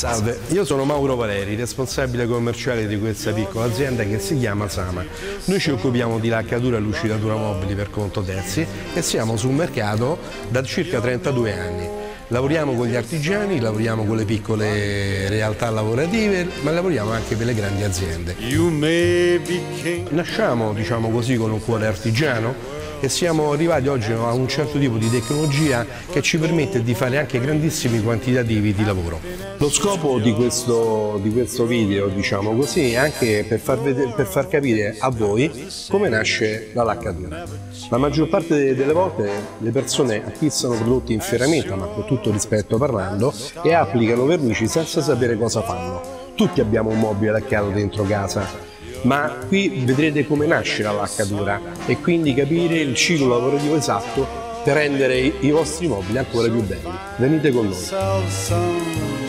Salve, io sono Mauro Valeri, responsabile commerciale di questa piccola azienda che si chiama Sama. Noi ci occupiamo di laccatura e lucidatura mobili per conto terzi e siamo sul mercato da circa 32 anni. Lavoriamo con gli artigiani, lavoriamo con le piccole realtà lavorative, ma lavoriamo anche per le grandi aziende. Nasciamo, diciamo così, con un cuore artigiano e siamo arrivati oggi a un certo tipo di tecnologia che ci permette di fare anche grandissimi quantitativi di lavoro. Lo scopo di questo, di questo video, diciamo così, è anche per far, vedere, per far capire a voi come nasce la laccatura. La maggior parte delle volte le persone acquistano prodotti in ferramenta, ma con tutto rispetto parlando, e applicano vernici senza sapere cosa fanno. Tutti abbiamo un mobile laccato dentro casa, ma qui vedrete come nasce la laccatura e quindi capire il ciclo lavorativo esatto per rendere i vostri mobili ancora più belli. Venite con noi.